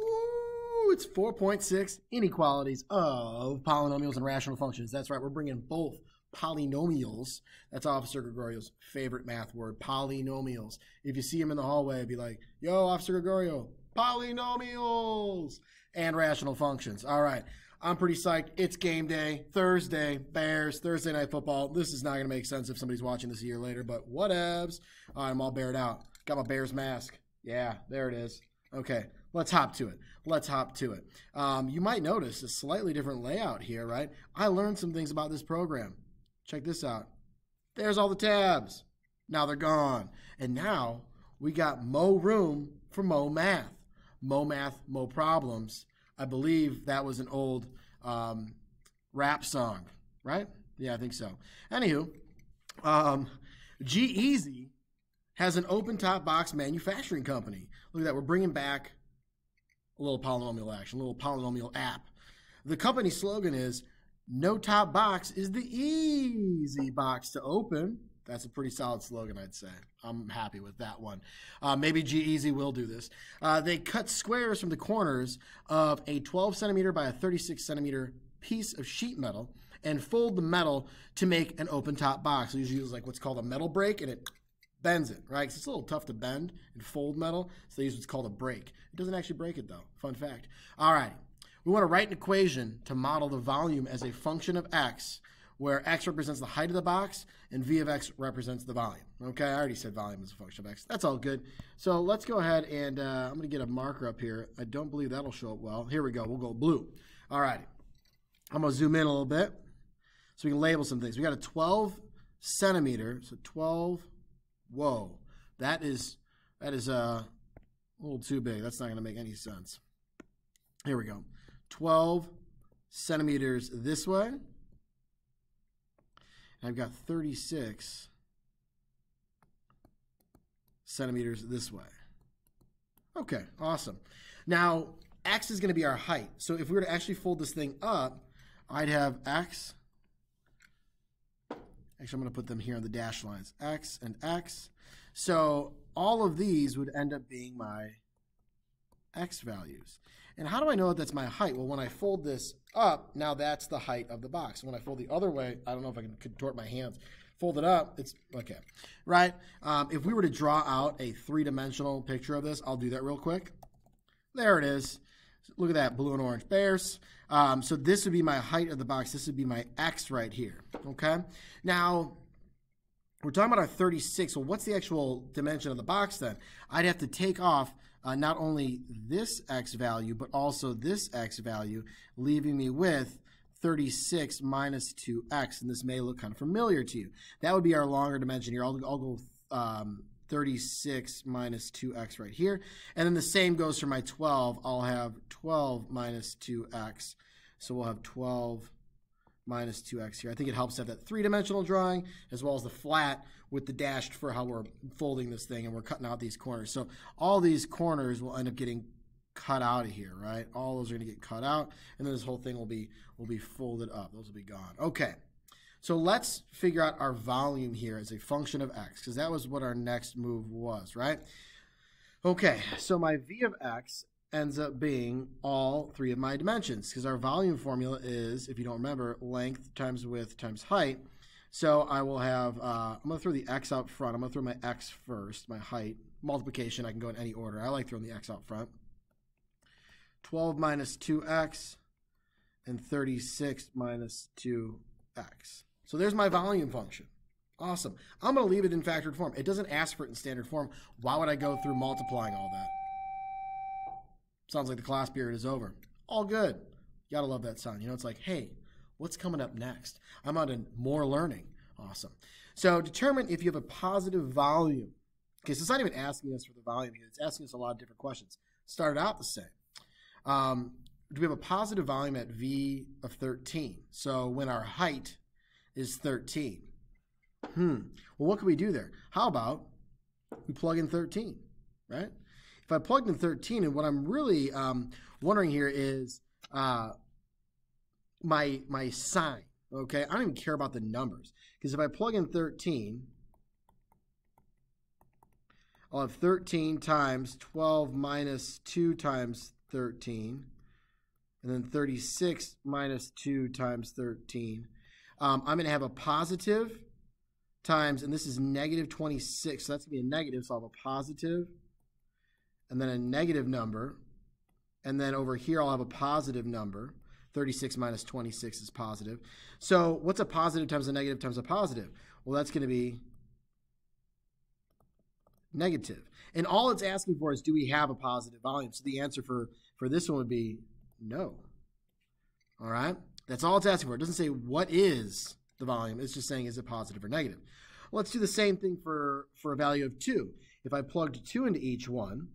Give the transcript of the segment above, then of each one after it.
Ooh, it's 4.6 inequalities of polynomials and rational functions. That's right, we're bringing both polynomials. That's Officer Gregorio's favorite math word, polynomials. If you see him in the hallway, be like, yo, Officer Gregorio, polynomials and rational functions. All right. I'm pretty psyched. It's game day, Thursday, Bears, Thursday night football. This is not going to make sense if somebody's watching this a year later, but whatevs. All right, I'm all bared out. Got my Bears mask. Yeah, there it is. Okay, let's hop to it. Let's hop to it. Um, you might notice a slightly different layout here, right? I learned some things about this program. Check this out. There's all the tabs. Now they're gone. And now we got mo room for mo math. Mo math, mo problems. I believe that was an old um, rap song, right? Yeah, I think so. Anywho, um, G-Eazy has an open top box manufacturing company. Look at that. We're bringing back little polynomial action, little polynomial app. The company slogan is No top box is the easy box to open. That's a pretty solid slogan, I'd say. I'm happy with that one. Uh, maybe G-Eazy will do this. Uh, they cut squares from the corners of a 12 centimeter by a 36 centimeter piece of sheet metal and fold the metal to make an open top box. They usually use like what's called a metal brake and it bends it, right? it's a little tough to bend and fold metal, so they use what's called a brake. It doesn't actually break it though. Fun fact. All right. We want to write an equation to model the volume as a function of x where x represents the height of the box and v of x represents the volume. Okay, I already said volume is a function of x. That's all good. So let's go ahead and uh, I'm going to get a marker up here. I don't believe that'll show up well. Here we go. We'll go blue. All right. I'm going to zoom in a little bit so we can label some things. We got a 12 centimeter, so 12. Whoa, that is that is uh, a little too big. That's not going to make any sense. Here we go. 12 centimeters this way. And I've got 36 centimeters this way. Okay, awesome. Now, x is going to be our height. So if we were to actually fold this thing up, I'd have x. Actually, I'm going to put them here on the dash lines. x and x. So all of these would end up being my x values. And how do I know that that's my height? Well, when I fold this up, now that's the height of the box. When I fold the other way, I don't know if I can contort my hands. Fold it up, it's okay, right? Um, if we were to draw out a three-dimensional picture of this, I'll do that real quick. There it is. Look at that, blue and orange bears. Um, so this would be my height of the box. This would be my X right here, okay? Now, we're talking about our 36. Well, what's the actual dimension of the box then? I'd have to take off uh, not only this x value, but also this x value, leaving me with 36 minus 2x. And this may look kind of familiar to you. That would be our longer dimension here. I'll, I'll go um, 36 minus 2x right here. And then the same goes for my 12. I'll have 12 minus 2x. So we'll have 12 minus 2x here. I think it helps to have that three-dimensional drawing as well as the flat with the dashed for how we're folding this thing and we're cutting out these corners. So all these corners will end up getting cut out of here, right? All those are going to get cut out, and then this whole thing will be will be folded up. Those will be gone. Okay. So let's figure out our volume here as a function of x, because that was what our next move was, right? Okay, so my v of x ends up being all three of my dimensions because our volume formula is, if you don't remember, length times width times height. So I will have, uh, I'm going to throw the x out front. I'm going to throw my x first, my height. Multiplication, I can go in any order. I like throwing the x out front. 12 minus 2x and 36 minus 2x. So there's my volume function. Awesome. I'm going to leave it in factored form. It doesn't ask for it in standard form. Why would I go through multiplying all that? Sounds like the class period is over. All good. Gotta love that sound. You know, it's like, hey, what's coming up next? I'm on to more learning. Awesome. So determine if you have a positive volume. Okay, so it's not even asking us for the volume here. It's asking us a lot of different questions. Started out the same. Um, do we have a positive volume at V of 13? So when our height is 13. Hmm. Well, what can we do there? How about we plug in 13, right? if I plugged in 13, and what I'm really um, wondering here is uh, my my sign. Okay, I don't even care about the numbers because if I plug in 13, I'll have 13 times 12 minus 2 times 13. And then 36 minus 2 times 13. Um, I'm going to have a positive times, and this is negative 26. So that's going to be a negative, so I'll have a positive, and then a negative number. And then over here, I'll have a positive number. 36 minus 26 is positive. So what's a positive times a negative times a positive? Well, that's going to be negative. And all it's asking for is do we have a positive volume? So the answer for, for this one would be no. All right? That's all it's asking for. It doesn't say what is the volume. It's just saying is it positive or negative. Let's do the same thing for, for a value of 2. If I plugged 2 into each one,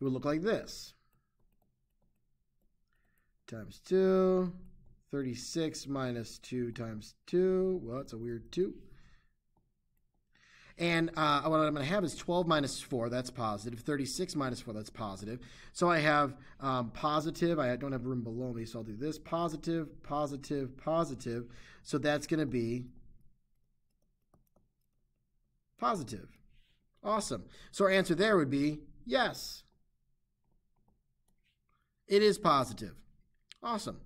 it would look like this. Times 2, 36 minus 2 times 2. Well, it's a weird 2. And uh, what I'm going to have is 12 minus 4, that's positive. 36 minus 4, that's positive. So I have um, positive. I don't have room below me, so I'll do this. Positive, positive, positive. So that's going to be positive. Awesome. So our answer there would be yes. It is positive. Awesome.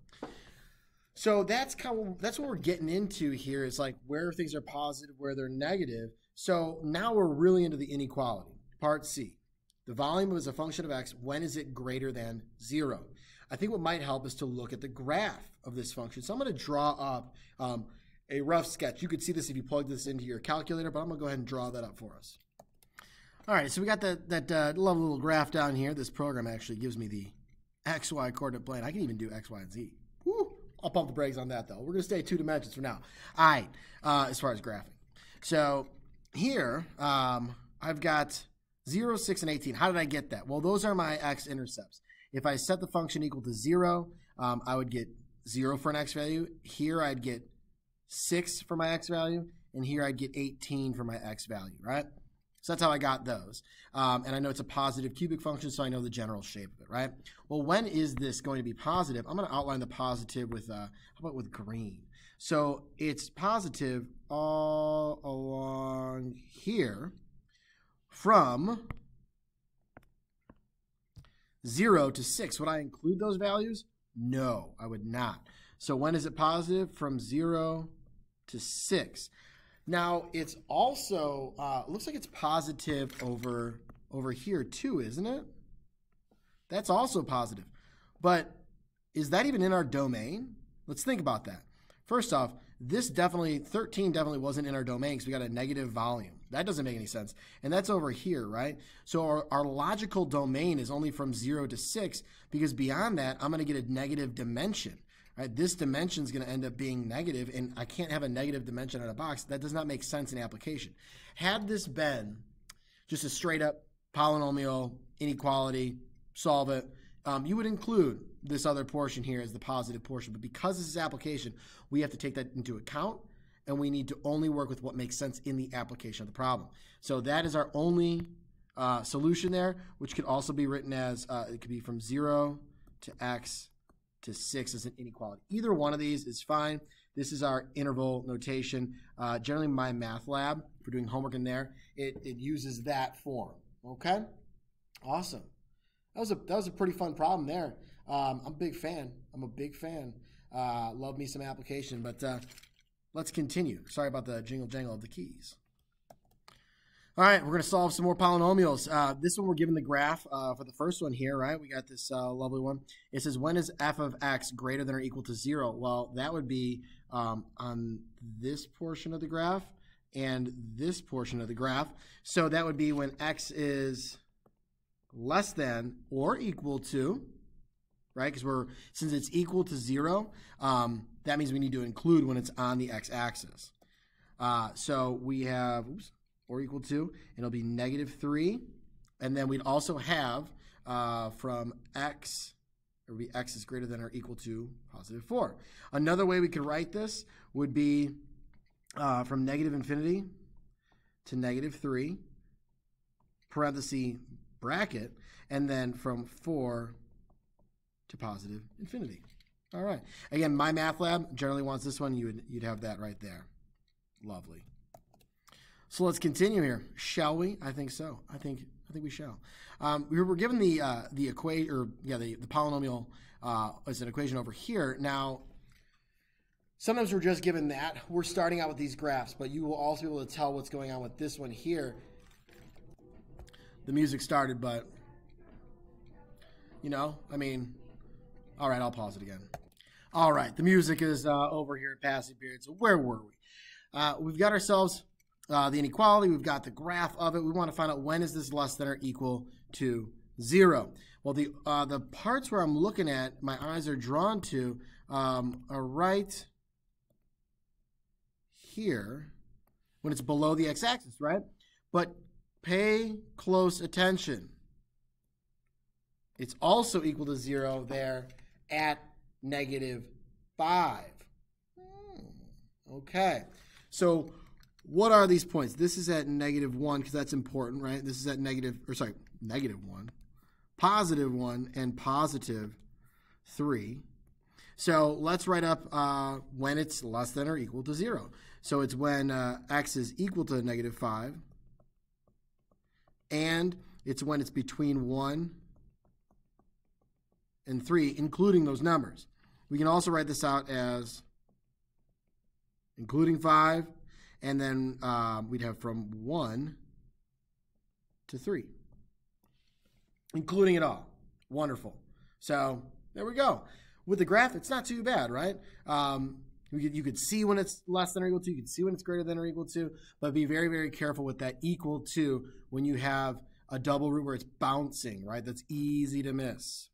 So that's kind of that's what we're getting into here is like where things are positive, where they're negative. So now we're really into the inequality. Part C. The volume is a function of x. When is it greater than zero? I think what might help is to look at the graph of this function. So I'm going to draw up um, a rough sketch. You could see this if you plug this into your calculator, but I'm going to go ahead and draw that up for us. All right, so we got that, that uh, lovely little graph down here. This program actually gives me the XY coordinate plane. I can even do X, Y, and Z. Woo! I'll pump the brakes on that, though. We're going to stay two dimensions for now. All right, uh, as far as graphing. So here, um, I've got 0, 6, and 18. How did I get that? Well, those are my x-intercepts. If I set the function equal to 0, um, I would get 0 for an x value. Here, I'd get 6 for my x value. And here, I'd get 18 for my x value, right? So that's how I got those. Um, and I know it's a positive cubic function, so I know the general shape of it, right? Well, when is this going to be positive? I'm going to outline the positive with, uh, how about with green? So it's positive all along here from 0 to 6. Would I include those values? No, I would not. So when is it positive? From 0 to 6. Now, it's also, uh, looks like it's positive over, over here too, isn't it? That's also positive. But is that even in our domain? Let's think about that. First off, this definitely, 13 definitely wasn't in our domain because we got a negative volume. That doesn't make any sense. And that's over here, right? So our, our logical domain is only from 0 to 6 because beyond that, I'm going to get a negative dimension. Right? This dimension is going to end up being negative, and I can't have a negative dimension on a box. That does not make sense in application. Had this been just a straight up polynomial inequality, solve it, um, you would include this other portion here as the positive portion. But because this is application, we have to take that into account and we need to only work with what makes sense in the application of the problem. So that is our only uh, solution there, which could also be written as, uh, it could be from 0 to x to 6 as an inequality. Either one of these is fine. This is our interval notation. Uh, generally, my math lab, for doing homework in there, it, it uses that form. Okay? Awesome. That was a that was a pretty fun problem there. Um, I'm a big fan. I'm a big fan. Uh, love me some application, but uh, let's continue. Sorry about the jingle jangle of the keys. All right, we're going to solve some more polynomials. Uh, this one we're given the graph uh, for the first one here, right? We got this uh, lovely one. It says, when is f of x greater than or equal to 0? Well, that would be um, on this portion of the graph and this portion of the graph. So that would be when x is less than or equal to, right? Because we're since it's equal to zero, um, that means we need to include when it's on the x-axis. Uh, so we have oops, or equal to, it'll be negative three, and then we'd also have uh, from x, it would be x is greater than or equal to positive four. Another way we could write this would be uh, from negative infinity to negative three, parenthesis bracket, and then from 4 to positive infinity. All right. Again, my math lab generally wants this one. You would, you'd have that right there. Lovely. So let's continue here, shall we? I think so. I think I think we shall. Um, we were given the uh, the equation, or yeah, the, the polynomial uh, as an equation over here. Now, sometimes we're just given that. We're starting out with these graphs, but you will also be able to tell what's going on with this one here. The music started, but you know, I mean, all right, I'll pause it again. All right, the music is uh, over here at passing period. So where were we? Uh, we've got ourselves uh, the inequality. We've got the graph of it. We want to find out when is this less than or equal to zero. Well, the uh, the parts where I'm looking at, my eyes are drawn to, um, are right here when it's below the x-axis, right? But pay close attention. It's also equal to zero there at negative 5. Hmm. Okay. So what are these points? This is at negative 1 because that's important, right? This is at negative, or sorry, negative 1, positive 1, and positive 3. So let's write up uh, when it's less than or equal to 0. So it's when uh, x is equal to negative 5, and it's when it's between 1 and 3, including those numbers. We can also write this out as including 5, and then um, we'd have from 1 to 3, including it all. Wonderful. So there we go. With the graph, it's not too bad, right? Um, could, you could see when it's less than or equal to, you could see when it's greater than or equal to, but be very, very careful with that equal to when you have a double root where it's bouncing, right? That's easy to miss.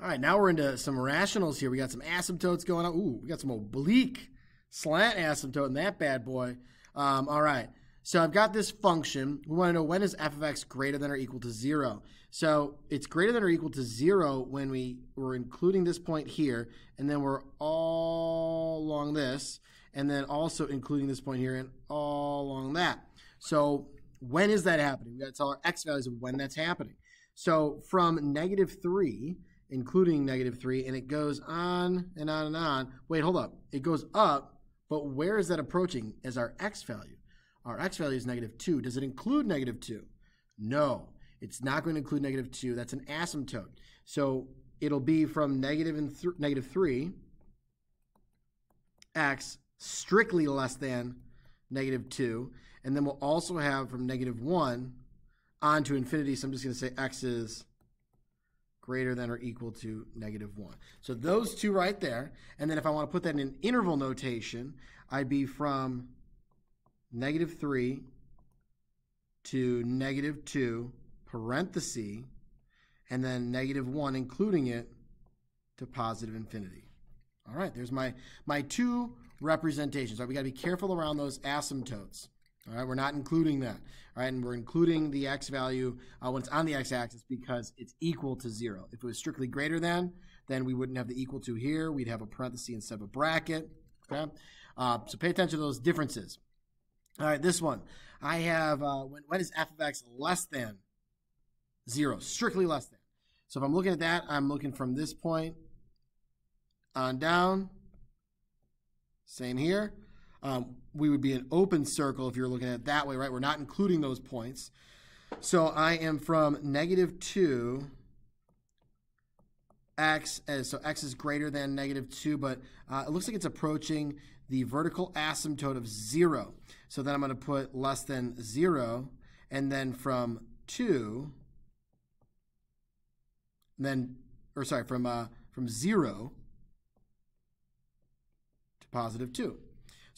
All right, now we're into some rationals here. We got some asymptotes going on. Ooh, we got some oblique slant asymptote in that bad boy. Um, all right, so I've got this function. We want to know when is f of x greater than or equal to 0. So it's greater than or equal to 0 when we, we're including this point here, and then we're all along this, and then also including this point here and all along that. So when is that happening? We've got to tell our x values of when that's happening. So from negative 3 including negative 3, and it goes on and on and on. Wait, hold up. It goes up, but where is that approaching as our x value? Our x value is negative 2. Does it include negative 2? No, it's not going to include negative 2. That's an asymptote. So it'll be from negative, and th negative 3, x strictly less than negative 2. And then we'll also have from negative 1 on to infinity. So I'm just going to say x is greater than or equal to negative 1. So those two right there. And then if I want to put that in an interval notation, I'd be from negative 3 to negative 2, parenthesis, and then negative 1, including it, to positive infinity. All right, there's my, my two representations. All right, we got to be careful around those asymptotes. All right, we're not including that. All right, and we're including the x value uh, when it's on the x-axis because it's equal to zero. If it was strictly greater than, then we wouldn't have the equal to here. We'd have a parenthesis instead of a bracket. Okay, uh, so pay attention to those differences. All right, this one I have uh, when, when is f of x less than zero? Strictly less than. So if I'm looking at that, I'm looking from this point on down. Same here um, we would be an open circle if you're looking at it that way, right? We're not including those points. So I am from negative 2 x, as, so x is greater than negative 2, but uh, it looks like it's approaching the vertical asymptote of 0. So then I'm going to put less than 0, and then from 2, then, or sorry, from, uh, from 0 to positive 2.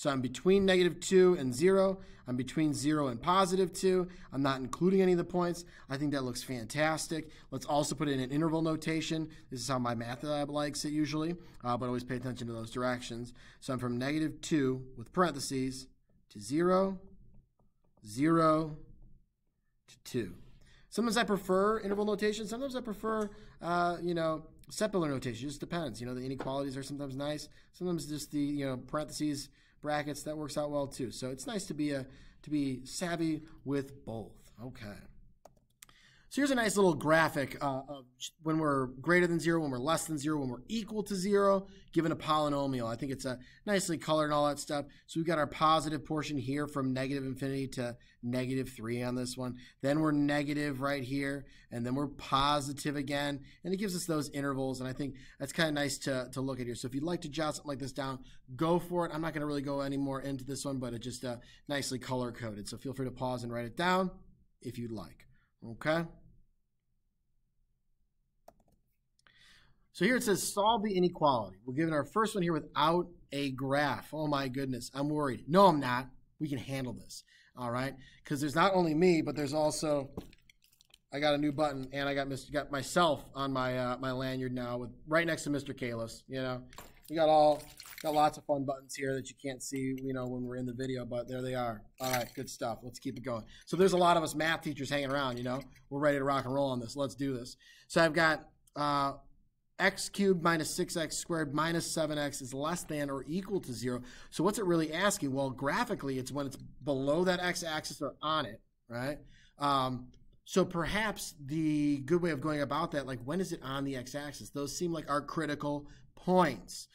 So I'm between negative 2 and 0. I'm between 0 and positive 2. I'm not including any of the points. I think that looks fantastic. Let's also put it in an interval notation. This is how my math lab likes it usually, uh, but always pay attention to those directions. So I'm from negative 2 with parentheses to 0, 0 to 2. Sometimes I prefer interval notation. Sometimes I prefer, uh, you know, set-builder notation. It just depends. You know, the inequalities are sometimes nice. Sometimes just the, you know, parentheses brackets, that works out well too. So it's nice to be a to be savvy with both. Okay. So here's a nice little graphic uh, of when we're greater than zero, when we're less than zero, when we're equal to zero, given a polynomial. I think it's a nicely colored and all that stuff. So we've got our positive portion here from negative infinity to negative three on this one. Then we're negative right here, and then we're positive again. And it gives us those intervals, and I think that's kind of nice to, to look at here. So if you'd like to jot something like this down, go for it. I'm not going to really go any more into this one, but it's just uh, nicely color coded. So feel free to pause and write it down if you'd like. Okay? So here it says solve the inequality. We're given our first one here without a graph. Oh my goodness, I'm worried. No, I'm not. We can handle this. All right, because there's not only me, but there's also I got a new button and I got got myself on my uh, my lanyard now with right next to Mr. Kalis. You know, we got all got lots of fun buttons here that you can't see. You know, when we're in the video, but there they are. All right, good stuff. Let's keep it going. So there's a lot of us math teachers hanging around. You know, we're ready to rock and roll on this. Let's do this. So I've got. Uh, x cubed minus 6x squared minus 7x is less than or equal to 0. So what's it really asking? Well, graphically, it's when it's below that x-axis or on it, right? Um, so perhaps the good way of going about that, like when is it on the x-axis? Those seem like our critical points.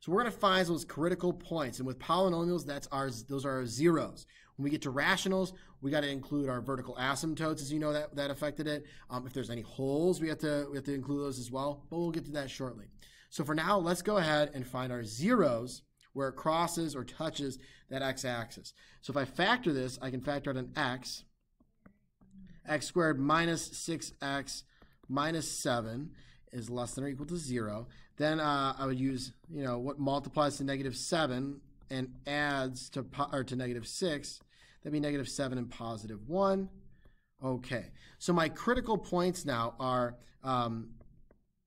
So we're going to find those critical points. And with polynomials, that's ours, those are our zeros. When we get to rationals, we got to include our vertical asymptotes, as you know that that affected it. Um, if there's any holes, we have to we have to include those as well. But we'll get to that shortly. So for now, let's go ahead and find our zeros where it crosses or touches that x-axis. So if I factor this, I can factor out an x, x squared minus 6x minus 7 is less than or equal to 0. Then uh, I would use, you know, what multiplies to negative 7 and adds to, or to negative 6, that'd be negative 7 and positive 1. Okay, so my critical points now are um,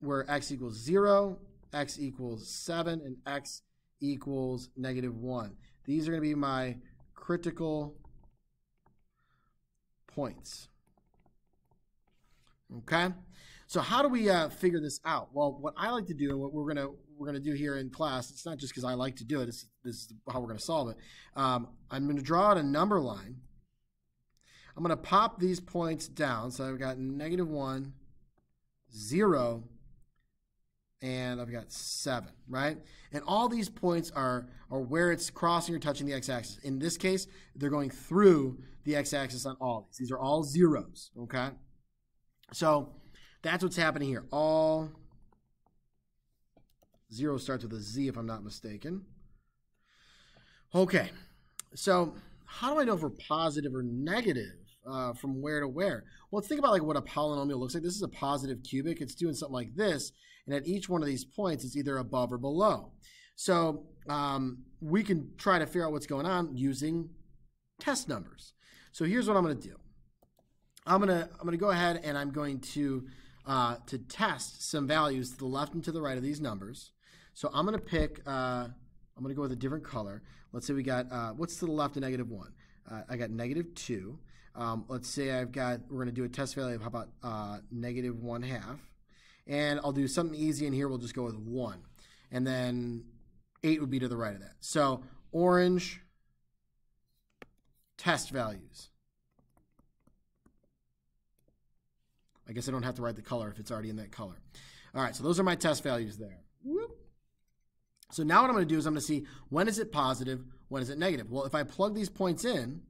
where x equals 0, x equals 7, and x equals negative 1. These are going to be my critical points. Okay? So how do we uh, figure this out? Well, what I like to do and what we're gonna we're gonna do here in class, it's not just because I like to do it. This, this is how we're gonna solve it. Um, I'm gonna draw out a number line. I'm gonna pop these points down. So I've got negative one, zero, and I've got seven, right? And all these points are are where it's crossing or touching the x-axis. In this case, they're going through the x-axis on all these. These are all zeros, okay? So that's what's happening here. All zero starts with a Z if I'm not mistaken. Okay, so how do I know if we're positive or negative uh, from where to where? Well, let's think about like what a polynomial looks like. This is a positive cubic. It's doing something like this, and at each one of these points, it's either above or below. So um, we can try to figure out what's going on using test numbers. So here's what I'm going to do. I'm gonna I'm gonna go ahead and I'm going to uh, to test some values to the left and to the right of these numbers. So I'm going to pick, uh, I'm going to go with a different color. Let's say we got, uh, what's to the left of negative 1? Uh, I got negative 2. Um, let's say I've got, we're going to do a test value of how about uh, negative 1 half. And I'll do something easy in here. We'll just go with 1. And then 8 would be to the right of that. So orange test values. I guess I don't have to write the color if it's already in that color. All right, so those are my test values there. Whoop. So now what I'm going to do is I'm going to see when is it positive, when is it negative. Well, if I plug these points in,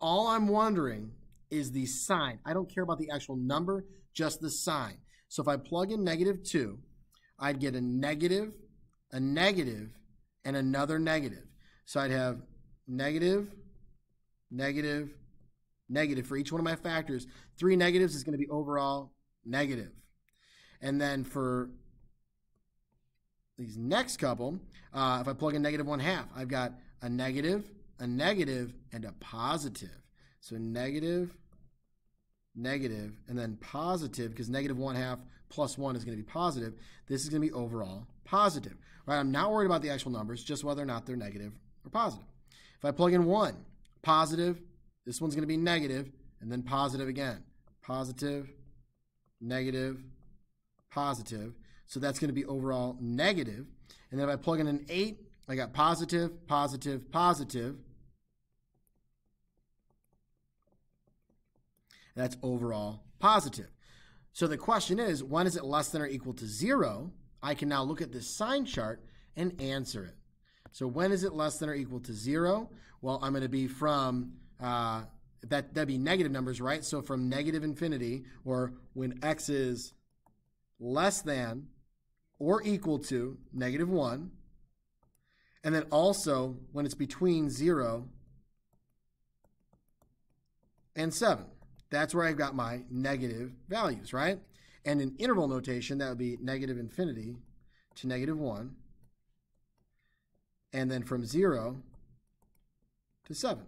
all I'm wondering is the sign. I don't care about the actual number, just the sign. So if I plug in negative 2, I'd get a negative, a negative, and another negative. So I'd have negative, negative, negative for each one of my factors. Three negatives is going to be overall negative. And then for these next couple, uh, if I plug in negative one half, I've got a negative, a negative, and a positive. So negative, negative, and then positive, because negative one half plus one is going to be positive. This is going to be overall positive. Right? I'm not worried about the actual numbers, just whether or not they're negative or positive. If I plug in one, positive, this one's going to be negative, and then positive again. Positive, negative, positive. So that's going to be overall negative. And then if I plug in an 8, I got positive, positive, positive. That's overall positive. So the question is, when is it less than or equal to zero? I can now look at this sign chart and answer it. So when is it less than or equal to zero? Well, I'm going to be from uh, that that'd be negative numbers, right? So from negative infinity, or when x is less than or equal to negative one, and then also when it's between zero and seven. That's where I've got my negative values, right? And in interval notation, that would be negative infinity to negative 1. And then from 0 to 7.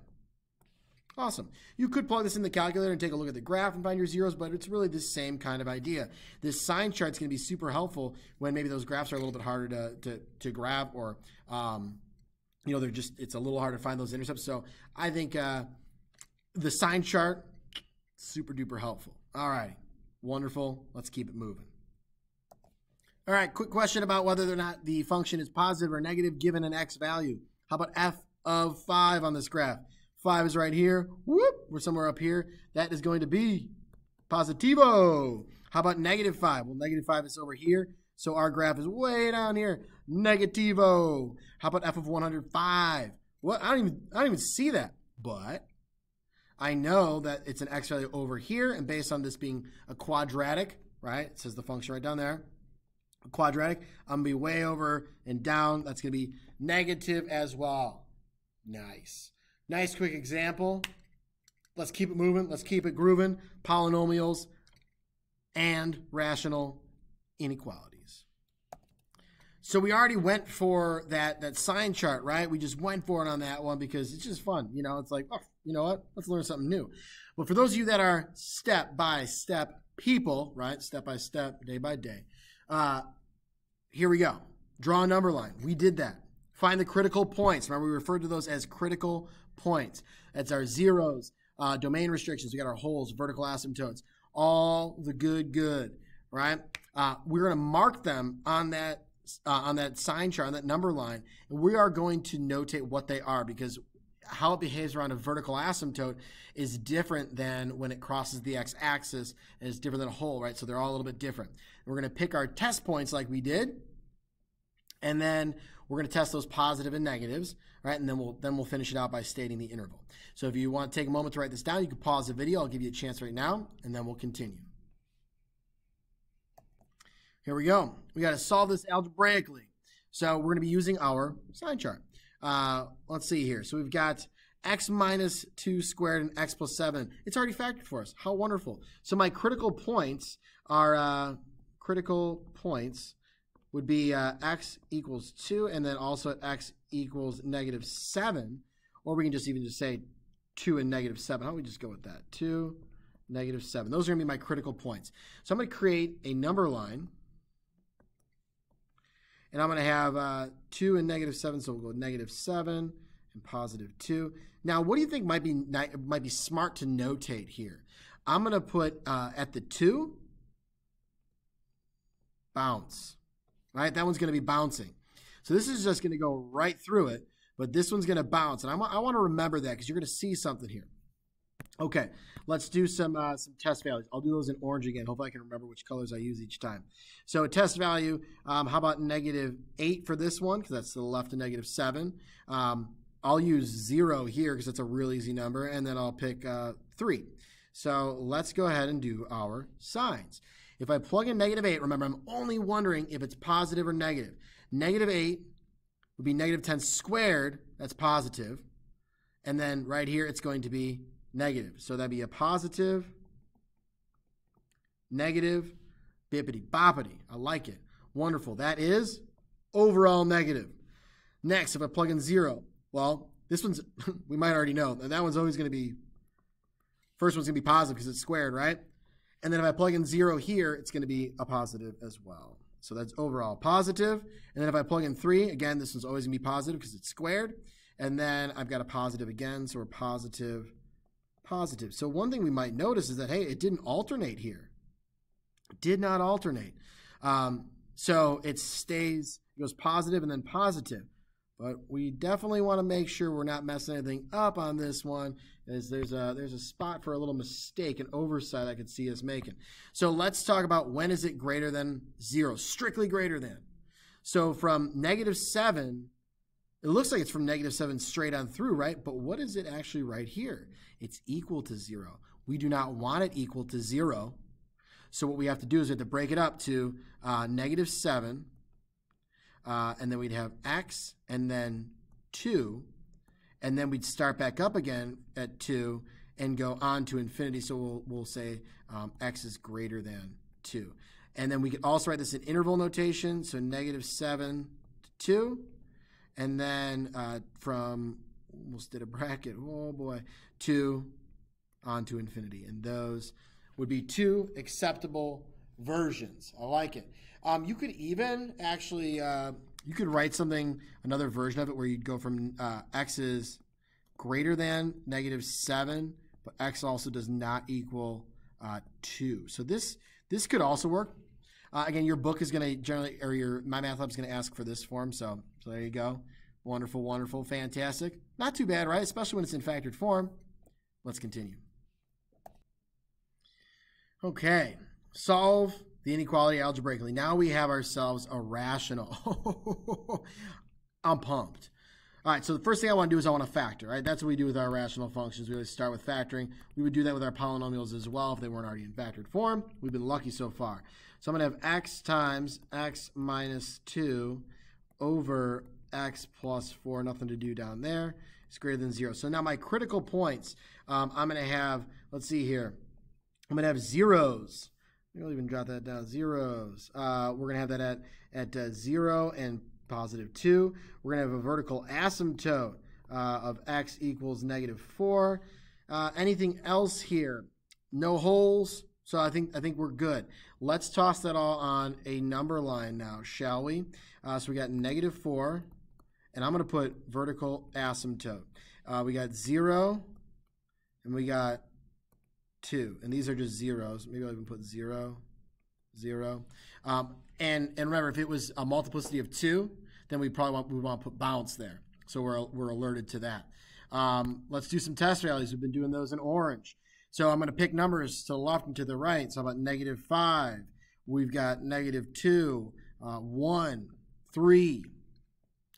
Awesome. You could plug this in the calculator and take a look at the graph and find your zeros, but it's really the same kind of idea. This sign chart is going to be super helpful when maybe those graphs are a little bit harder to, to, to grab or, um, you know, they're just, it's a little hard to find those intercepts. So I think uh, the sign chart Super duper helpful. All right. Wonderful. Let's keep it moving. All right. Quick question about whether or not the function is positive or negative given an x value. How about f of 5 on this graph? 5 is right here. Whoop. We're somewhere up here. That is going to be positivo. How about negative 5? Well, negative 5 is over here. So our graph is way down here. Negativo. How about f of 105? What? I don't even I don't even see that. But I know that it's an x value over here, and based on this being a quadratic, right? It says the function right down there. A quadratic, I'm gonna be way over and down. That's gonna be negative as well. Nice. Nice quick example. Let's keep it moving. Let's keep it grooving. Polynomials and rational inequalities. So we already went for that that sign chart, right? We just went for it on that one because it's just fun. You know, it's like, oh, you know what? Let's learn something new. But for those of you that are step by step people, right? Step by step, day by day. Uh, here we go. Draw a number line. We did that. Find the critical points. Remember, we referred to those as critical points. That's our zeros, uh, domain restrictions. We got our holes, vertical asymptotes, all the good, good, right? Uh, we're going to mark them on that uh, on that sign chart, on that number line, and we are going to notate what they are because how it behaves around a vertical asymptote is different than when it crosses the x-axis and it's different than a hole, right? So they're all a little bit different. we're going to pick our test points like we did, and then we're going to test those positive and negatives, right? And then we'll then we'll finish it out by stating the interval. So if you want to take a moment to write this down, you can pause the video. I'll give you a chance right now, and then we'll continue. Here we go. We got to solve this algebraically. So we're going to be using our sign chart. Uh, let's see here. So we've got x minus 2 squared and x plus 7. It's already factored for us. How wonderful. So my critical points are uh, critical points would be uh, x equals 2 and then also at x equals negative 7. Or we can just even just say 2 and negative 7. How about we just go with that? 2, negative 7. Those are going to be my critical points. So I'm going to create a number line and I'm going to have uh, 2 and negative 7, so we'll go negative 7 and positive 2. Now, what do you think might be might be smart to notate here? I'm going to put uh, at the 2, bounce. Right? That one's going to be bouncing. So this is just going to go right through it, but this one's going to bounce. And I'm, I want to remember that because you're going to see something here. Okay, let's do some uh, some test values. I'll do those in orange again. Hopefully I can remember which colors I use each time. So a test value, um, how about negative 8 for this one? Because that's to the left of negative 7. Um, I'll use 0 here because it's a real easy number. And then I'll pick uh, 3. So let's go ahead and do our signs. If I plug in negative 8, remember I'm only wondering if it's positive or negative. Negative 8 would be negative 10 squared. That's positive. And then right here it's going to be negative. So that'd be a positive, negative, bippity boppity. I like it. Wonderful. That is overall negative. Next, if I plug in zero, well, this one's, we might already know, that one's always going to be, first one's going to be positive because it's squared, right? And then if I plug in zero here, it's going to be a positive as well. So that's overall positive. And then if I plug in three, again, this one's always going to be positive because it's squared. And then I've got a positive again, so we're positive positive. So one thing we might notice is that, hey, it didn't alternate here. It did not alternate. Um, so it stays, it goes positive and then positive. But we definitely want to make sure we're not messing anything up on this one as there's a there's a spot for a little mistake an oversight I could see us making. So let's talk about when is it greater than 0, strictly greater than. So from negative 7 it looks like it's from negative 7 straight on through, right? But what is it actually right here? It's equal to 0. We do not want it equal to 0. So what we have to do is we have to break it up to uh, negative 7, uh, and then we'd have x, and then 2, and then we'd start back up again at 2 and go on to infinity. So we'll, we'll say um, x is greater than 2. And then we could also write this in interval notation, so negative 7 to 2, and then uh, from almost did a bracket, oh boy, 2 on to infinity. And those would be two acceptable versions. I like it. Um, you could even actually uh, you could write something another version of it where you'd go from uh, x is greater than negative seven, but x also does not equal uh, two. So this this could also work. Uh, again, your book is going to generally, or your my math lab is going to ask for this form. So so there you go. Wonderful, wonderful, fantastic. Not too bad, right? Especially when it's in factored form. Let's continue. Okay, solve the inequality algebraically. Now we have ourselves a rational. I'm pumped. All right, so the first thing I want to do is I want to factor, right? That's what we do with our rational functions. We always start with factoring. We would do that with our polynomials as well if they weren't already in factored form. We've been lucky so far. So I'm going to have x times x minus 2 over x plus 4, nothing to do down there. It's greater than 0. So now my critical points, um, I'm going to have, let's see here, I'm going to have zeros. We'll even jot that down. Zeros. Uh, we're going to have that at, at uh, 0 and positive 2. We're going to have a vertical asymptote uh, of x equals negative 4. Uh, anything else here? No holes. So I think I think we're good. Let's toss that all on a number line now, shall we? Uh, so we got negative 4, and I'm going to put vertical asymptote. Uh, we got 0, and we got two, and these are just zeros. Maybe I'll even put zero, zero. Um, and and remember, if it was a multiplicity of two, then we probably want we want to put bounce there. So we're we're alerted to that. Um, let's do some test values. We've been doing those in orange. So I'm going to pick numbers to the left and to the right. So about negative five. We've got negative two, uh, one, three.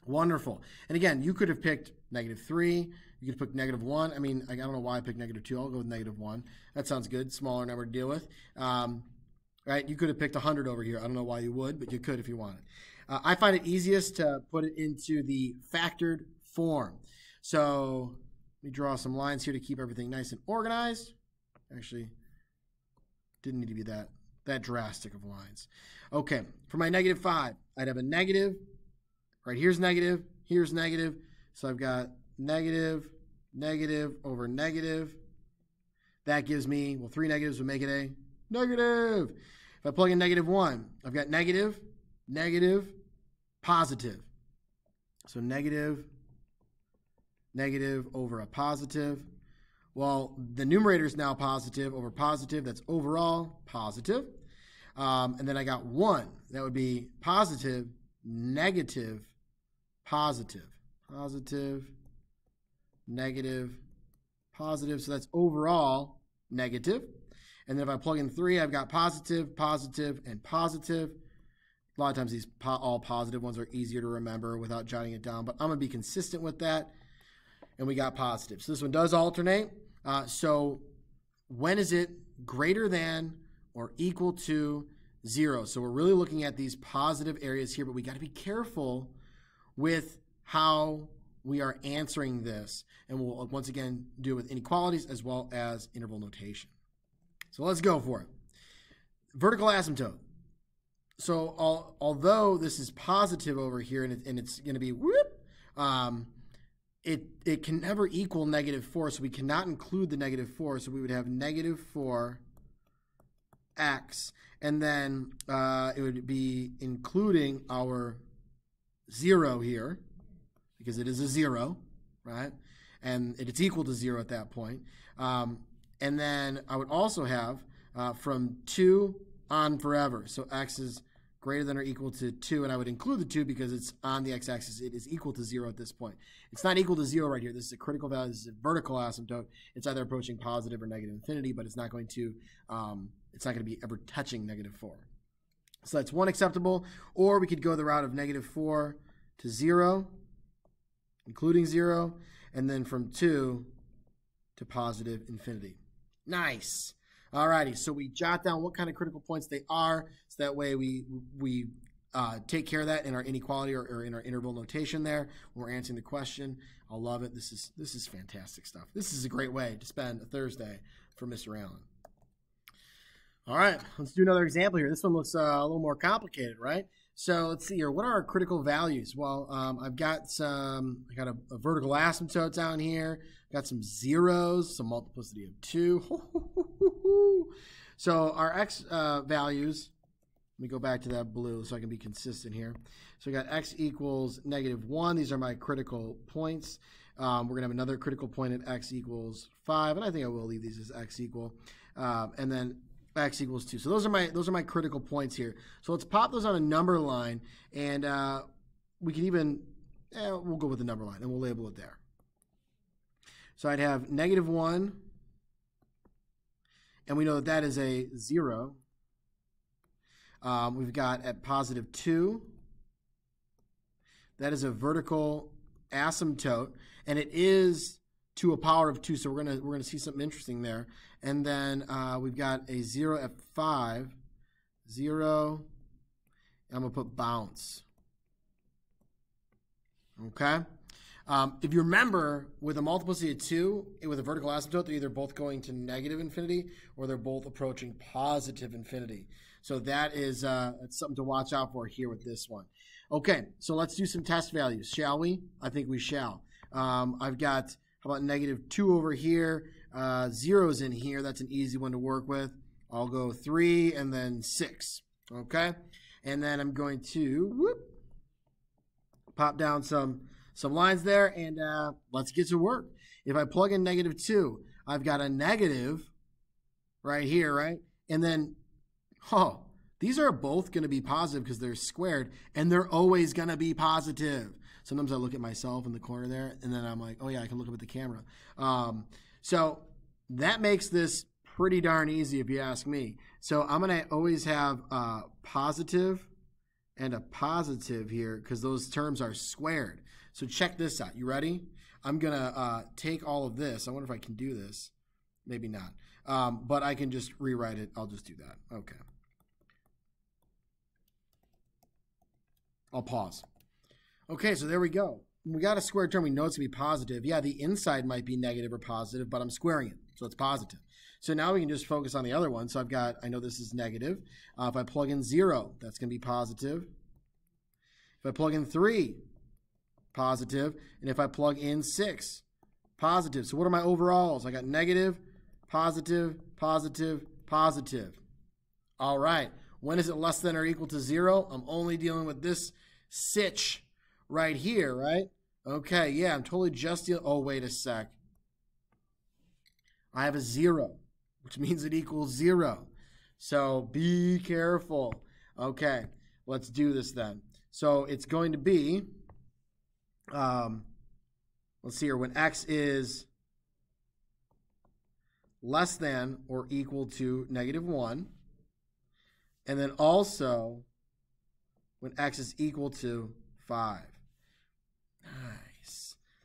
Wonderful. And again, you could have picked negative three, you could pick negative one. I mean, I don't know why I picked negative two. I'll go with negative one. That sounds good. Smaller number to deal with. Um, right? You could have picked 100 over here. I don't know why you would, but you could if you wanted. Uh, I find it easiest to put it into the factored form. So let me draw some lines here to keep everything nice and organized. Actually, didn't need to be that that drastic of lines. Okay, for my negative 5, I'd have a negative. Right here's negative, here's negative. So I've got negative, negative over negative. That gives me, well, three negatives would make it a negative. If I plug in negative one, I've got negative, negative, positive. So negative, negative over a positive. Well, the numerator is now positive over positive. That's overall positive. Um, and then I got one. That would be positive, negative, positive, positive, negative, positive. So that's overall negative. And then if I plug in three, I've got positive, positive, and positive. A lot of times these po- all positive ones are easier to remember without jotting it down, but I'm going to be consistent with that. And we got positive. So this one does alternate. Uh, so when is it greater than or equal to zero? So we're really looking at these positive areas here, but we got to be careful with how we are answering this, and we'll uh, once again do it with inequalities as well as interval notation. So let's go for it. Vertical asymptote. So al- although this is positive over here, and, it, and it's going to be whoop, um, it it can never equal negative four, so we cannot include the negative four. So we would have negative four x, and then uh, it would be including our zero here because it is a zero, right? And it's equal to zero at that point. Um, and then I would also have uh, from 2 on forever. So x is greater than or equal to 2, and I would include the 2 because it's on the x-axis. It is equal to 0 at this point. It's not equal to 0 right here. This is a critical value. This is a vertical asymptote. It's either approaching positive or negative infinity, but it's not going to um, it's not going to be ever touching negative 4. So that's 1 acceptable, or we could go the route of negative 4 to 0, including 0, and then from 2 to positive infinity. Nice. Alrighty, so we jot down what kind of critical points they are, so that way we we uh, take care of that in our inequality or, or, in our interval notation there we're answering the question. I love it. This is this is fantastic stuff. This is a great way to spend a Thursday for Mr. Allen. All right, let's do another example here. This one looks uh, a little more complicated, right? So let's see here. What are our critical values? Well, um, I've got some, I got a, a, vertical asymptote down here. Got some zeros, some multiplicity of two. so our x uh, values, let me go back to that blue so I can be consistent here. So we got x equals negative one. These are my critical points. Um, we're going to have another critical point at x equals 5, and I think I will leave these as x equal. Um, and then x equals 2. So those are my those are my critical points here. So let's pop those on a number line, and uh, we can even, eh, we'll go with the number line, and we'll label it there. So I'd have negative 1, and we know that that is a 0. Um, we've got at positive 2, that is a vertical asymptote, and it is to a power of 2, so we're going to we're gonna see something interesting there. And then uh, we've got a 0 at 5, 0, I'm to put bounce. Okay? Um, if you remember, with a multiplicity of 2, with a vertical asymptote, they're either both going to negative infinity or they're both approaching positive infinity. So that is uh, something to watch out for here with this one. Okay, so let's do some test values, shall we? I think we shall. Um, I've got, how about negative 2 over here? Uh, zeros in here. That's an easy one to work with. I'll go three and then six. Okay, and then I'm going to whoop, pop down some some lines there, and uh, let's get to work. If I plug in negative two, I've got a negative right here, right, and then oh, these are both going to be positive because they're squared, and they're always going to be positive. Sometimes I look at myself in the corner there, and then I'm like, oh yeah, I can look up at the camera. Um, so that makes this pretty darn easy if you ask me. So I'm to always have a positive and a positive here because those terms are squared. So check this out. You ready? I'm to uh, take all of this. I wonder if I can do this. Maybe not. Um, but I can just rewrite it. I'll just do that. Okay. I'll pause. Okay, so there we go we got a square term. We know it's going to be positive. Yeah, the inside might be negative or positive, but I'm squaring it, so it's positive. So now we can just focus on the other one. So I've got, I know this is negative. Uh, if I plug in 0, that's going to be positive. If I plug in 3, positive. And if I plug in 6, positive. So what are my overalls? I got negative, positive, positive, positive. All right. When is it less than or equal to 0? I'm only dealing with this sitch right here, right? Okay, yeah, I'm totally just dealing. Oh, wait a sec. I have a zero, which means it equals zero. So be careful. Okay, let's do this then. So it's going to be, um, let's see here, when x is less than or equal to negative 1, and then also when x is equal to 5.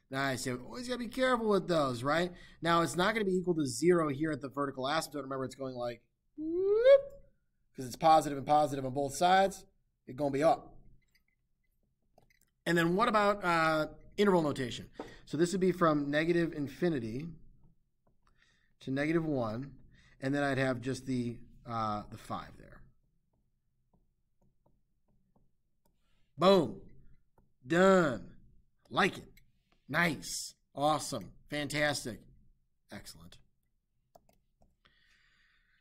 Nice. You always got to be careful with those, right? Now, it's not going to be equal to zero here at the vertical asymptote. Remember, it's going like, because it's positive and positive on both sides. It's going to be up. And then what about uh, interval notation? So this would be from negative infinity to negative 1. And then I'd have just the, uh, the 5 there. Boom. Done. Like it. Nice. Awesome. Fantastic. Excellent.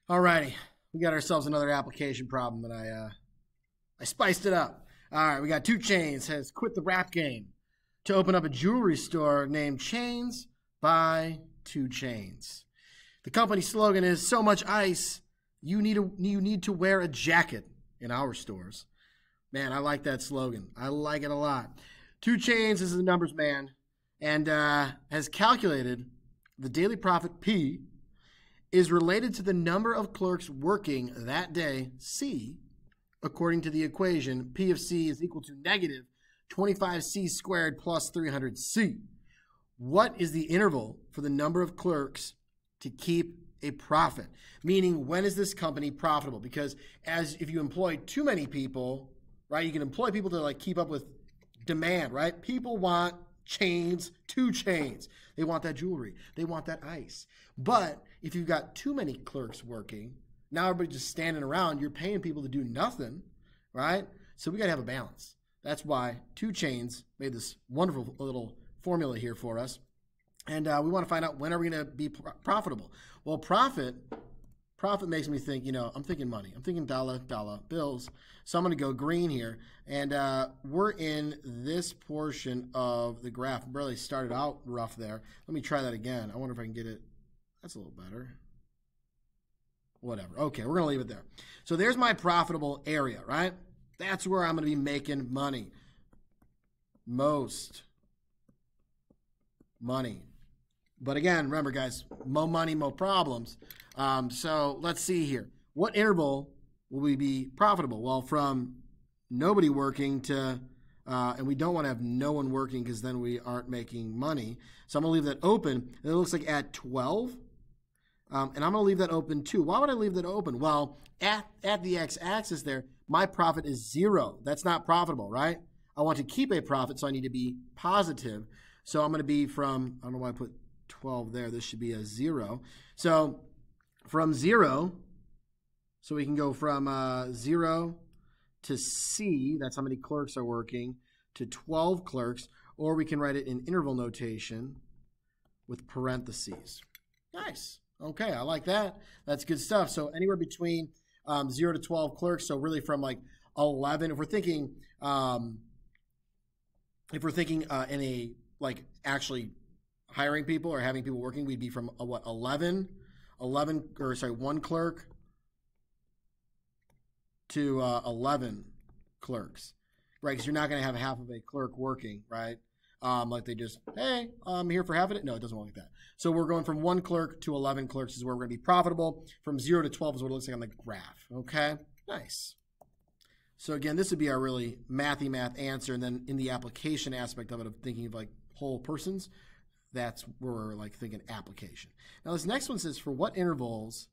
Alrighty. We got ourselves another application problem that I uh I spiced it up. Alright, we got 2 Chainz has quit the rap game to open up a jewelry store named Chains by 2 Chainz. The company slogan is so much ice, you need a, you need to wear a jacket in our stores. Man, I like that slogan. I like it a lot. 2 Chainz is the numbers man and uh, has calculated the daily profit P is related to the number of clerks working that day, C, according to the equation P of C is equal to negative 25C squared plus 300C. What is the interval for the number of clerks to keep a profit? Meaning, when is this company profitable? Because as if you employ too many people, right, you can employ people to like keep up with demand, right? People want chains, 2 chains. They want that jewelry. They want that ice. But if you've got too many clerks working, now everybody's just standing around, you're paying people to do nothing, right? So we got to have a balance. That's why 2 Chainz made this wonderful little formula here for us. And uh, we want to find out when are we going to be profitable. Well, profit profit makes me think, you know, I'm thinking money. I'm thinking dollar, dollar bills. So I'm going to go green here. And uh, we're in this portion of the graph. Really started out rough there. Let me try that again. I wonder if I can get it. That's a little better. Whatever. Okay, we're going to leave it there. So there's my profitable area, right? That's where I'm going to be making money. Most money. But again, remember, guys, more money, more problems. Um, so let's see here. What interval will we be profitable? Well, from nobody working to, uh, and we don't want to have no one working because then we aren't making money. So I'm going to leave that open. And it looks like at 12. Um, and I'm going to leave that open too. Why would I leave that open? Well, at, at the x axis there, my profit is zero. That's not profitable, right? I want to keep a profit, so I need to be positive. So I'm going to be from, I don't know why I put 12 there. This should be a zero. So from zero, so we can go from uh, zero to C, that's how many clerks are working, to 12 clerks, or we can write it in interval notation with parentheses. Nice. Okay, I like that. That's good stuff. So anywhere between um, 0 to 12 clerks, so really from like 11, if we're thinking, um, if we're thinking uh, in a, like actually hiring people or having people working, we'd be from uh, what, 11 11 or sorry, one clerk to uh, 11 clerks, right? Because you're not going to have half of a clerk working, right? Um, like they just, hey, I'm here for half of it. No, it doesn't work like that. So we're going from one clerk to 11 clerks is where we're going to be profitable. From zero to 12 is what it looks like on the graph. Okay, nice. So again, this would be our really mathy math answer. And then in the application aspect of it, of thinking of like whole persons, that's where we're like thinking application. Now this next one says for what intervals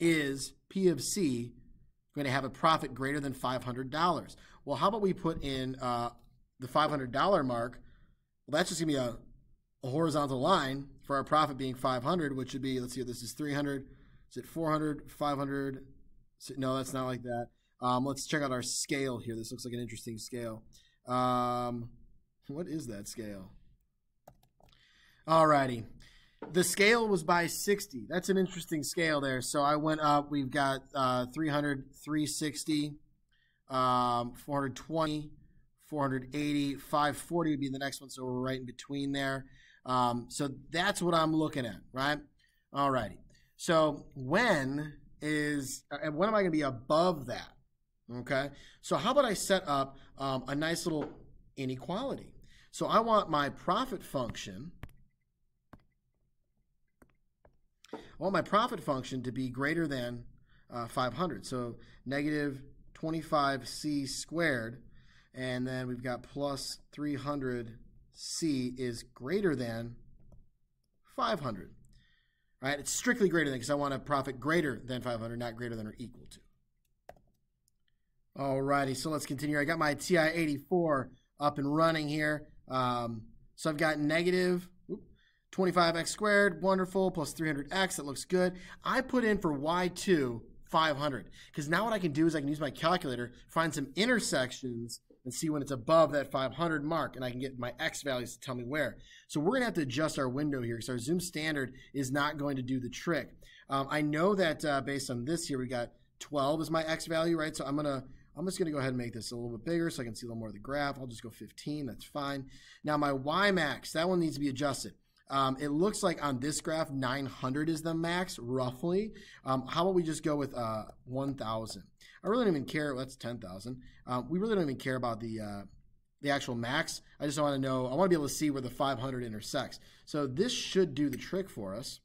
is P of C going to have a profit greater than $500? Well, how about we put in uh, the $500 mark? Well, that's just going to be a, a, horizontal line for our profit being 500, which would be, let's see, this is 300. Is it 400, 500? No, that's not like that. Um, let's check out our scale here. This looks like an interesting scale. Um, what is that scale? Alrighty. The scale was by 60. That's an interesting scale there. So I went up. We've got uh, 300, 360, um, 420, 480, 540 would be the next one. So we're right in between there. Um, so that's what I'm looking at, right? Alrighty. So when is, and when am I going to be above that? Okay. So how about I set up um, a nice little inequality? So I want my profit function Want my profit function to be greater than uh, 500. So negative 25c squared, and then we've got plus 300c is greater than 500. Right? It's strictly greater than because I want a profit greater than 500, not greater than or equal to. Alrighty, so let's continue. I got my TI-84 up and running here. Um, so I've got negative 25x squared, wonderful, plus 300x, that looks good. I put in for y2 500 because now what I can do is I can use my calculator, find some intersections, and see when it's above that 500 mark, and I can get my x values to tell me where. So we're going to have to adjust our window here because our zoom standard is not going to do the trick. Um, I know that uh, based on this here, we got 12 is my x value, right? So I'm going to I'm just going to go ahead and make this a little bit bigger so I can see a little more of the graph. I'll just go 15. That's fine. Now my y max, that one needs to be adjusted. Um, it looks like on this graph, 900 is the max, roughly. Um, how about we just go with uh, 1,000? I really don't even care. That's 10,000. Um, we really don't even care about the uh, the actual max. I just want to know. I want to be able to see where the 500 intersects. So this should do the trick for us.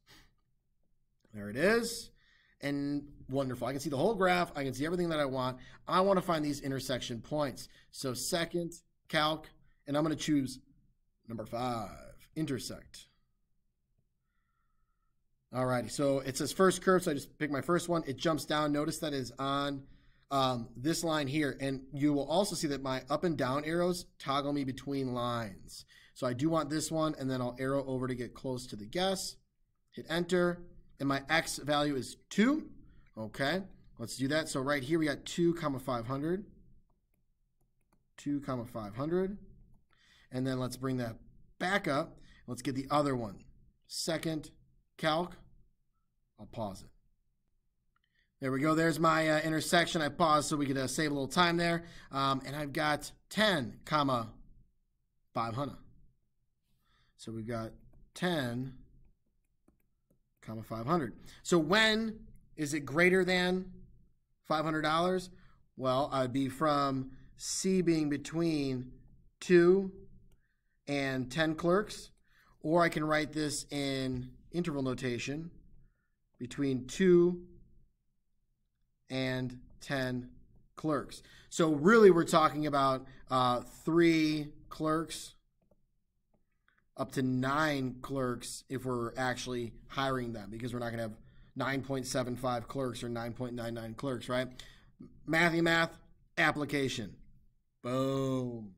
There it is. And wonderful. I can see the whole graph. I can see everything that I want. I want to find these intersection points. So second, calc, and I'm going to choose number five, intersect. Alrighty, so it says first curve, so I just pick my first one. It jumps down. Notice that is on um, this line here. And you will also see that my up and down arrows toggle me between lines. So I do want this one, and then I'll arrow over to get close to the guess. Hit enter, and my x value is 2. Okay, let's do that. So right here we got 2 comma 500. 2 comma 500. And then let's bring that back up. Let's get the other one. Second calc. I'll pause it. There we go. There's my uh, intersection. I paused so we could uh, save a little time there. Um, and I've got 10 comma 500. So we've got 10 comma 500. So when is it greater than $500? Well, I'd be from C being between 2 and 10 clerks, or I can write this in interval notation between 2 and 10 clerks. So really we're talking about uh, three clerks up to nine clerks if we're actually hiring them because we're not going to have 9.75 clerks or 9.99 clerks, right? Mathy math application. Boom.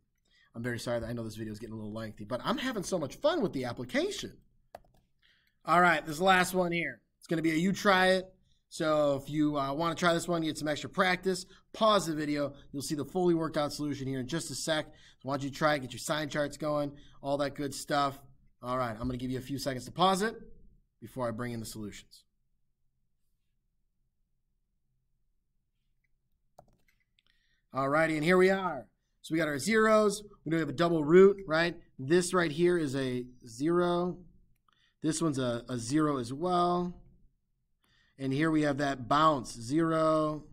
I'm very sorry that I know this video is getting a little lengthy, but I'm having so much fun with the application. All right, this last one here. It's going to be a you try it. So if you uh, want to try this one, get some extra practice, pause the video. You'll see the fully worked out solution here in just a sec. So why don't you try it, get your sign charts going, all that good stuff. All right, I'm going to give you a few seconds to pause it before I bring in the solutions. All righty, and here we are. So we got our zeros. We know we have a double root, right? This right here is a zero. This one's a, a zero as well. And here we have that bounce, zero,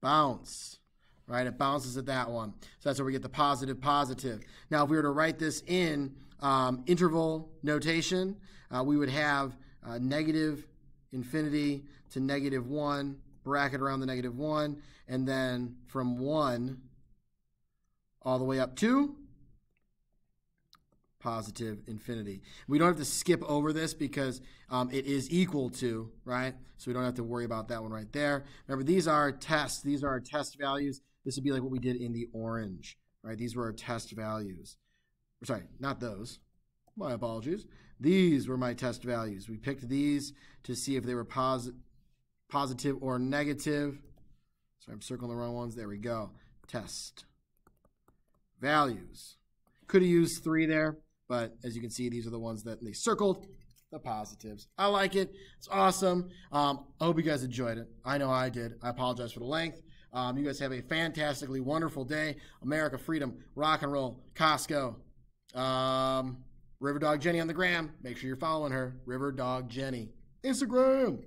bounce, right? It bounces at that one. So that's where we get the positive, positive. Now, if we were to write this in um, interval notation, uh, we would have uh, negative infinity to negative 1, bracket around the negative 1, and then from 1 all the way up to positive infinity. We don't have to skip over this because um, it is equal to, right? So we don't have to worry about that one right there. Remember, these are tests. These are our test values. This would be like what we did in the orange, right? These were our test values. Sorry, not those. My apologies. These were my test values. We picked these to see if they were posi- positive or negative. Sorry, I'm circling the wrong ones. There we go. Test values. Could have used three there. But as you can see, these are the ones that they circled, the positives. I like it. It's awesome. Um, I hope you guys enjoyed it. I know I did. I apologize for the length. Um, you guys have a fantastically wonderful day. America, freedom, rock and roll, Costco. Um, River Dog Jenny on the gram. Make sure you're following her. River Dog Jenny. Instagram.